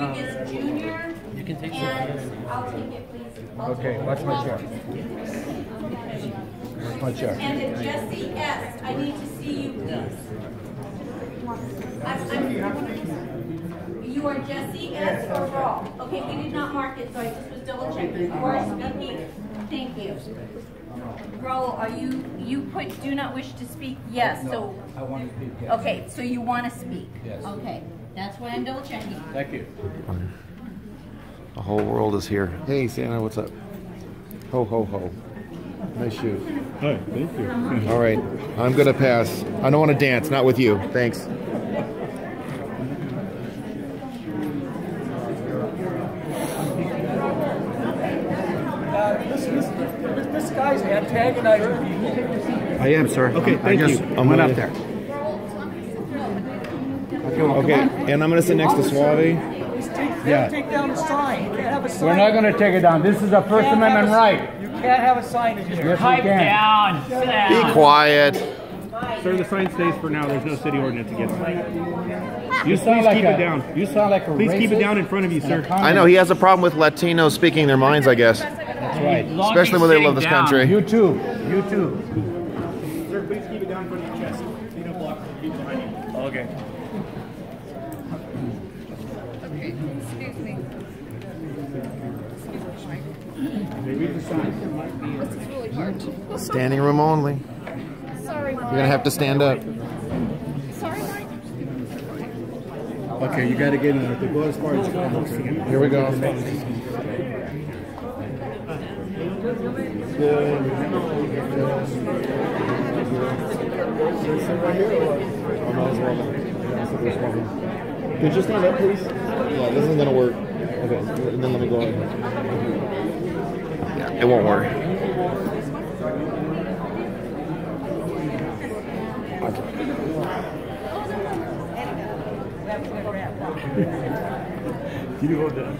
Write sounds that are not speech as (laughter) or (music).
Rodriguez Jr. You can take some. And I'll take it, please. I'll Okay, watch my chair. Watch my chair. And then Jesse S., I need to see you, please. I'm- I'm- You are Jesse S. or Raul? Okay, we did not mark it, so I just was double checking. You are speaking? Thank you. Raul, are you, you put do not wish to speak? Yes, so, I want to speak, yes. okay, so you want to speak? Yes. Okay, that's why I'm double checking. Thank you. The whole world is here. Hey, Santa, what's up? Ho, ho, ho. Nice shoes. Hi, thank you. All right, I'm gonna pass. I don't want to dance, not with you. Thanks. This, this guy's antagonizing people. I am, sir. Okay, I thank just, you. I'm Come gonna, up there. Okay, and I'm gonna sit next to Suave. Take, Yeah. take down the sign. You can't have a sign. We're not gonna take it down. This is a First Amendment a- right. You can't have a sign in here. Yes, we down. Sit down. Be quiet. Sir, the sign stays for now. There's no city ordinance against it. You sound please like keep a, it down. You sound like a Please keep it down in front of you, sir. I know he has a problem with Latinos speaking their minds. I guess, That's right. especially when they love this country. You too. You too. Sir, please keep it down in front of your chest. So you don't block the people behind you. Okay. Okay, excuse me. This is really hard. Standing room only. Sorry, You're gonna have to stand up. Sorry, Mike. Okay, you gotta get in there. Go as far as you can. Here we go. Could you stand up, please? Yeah, this isn't gonna work. Okay, and then let me go ahead. Yeah, it won't work. (laughs) You hold that.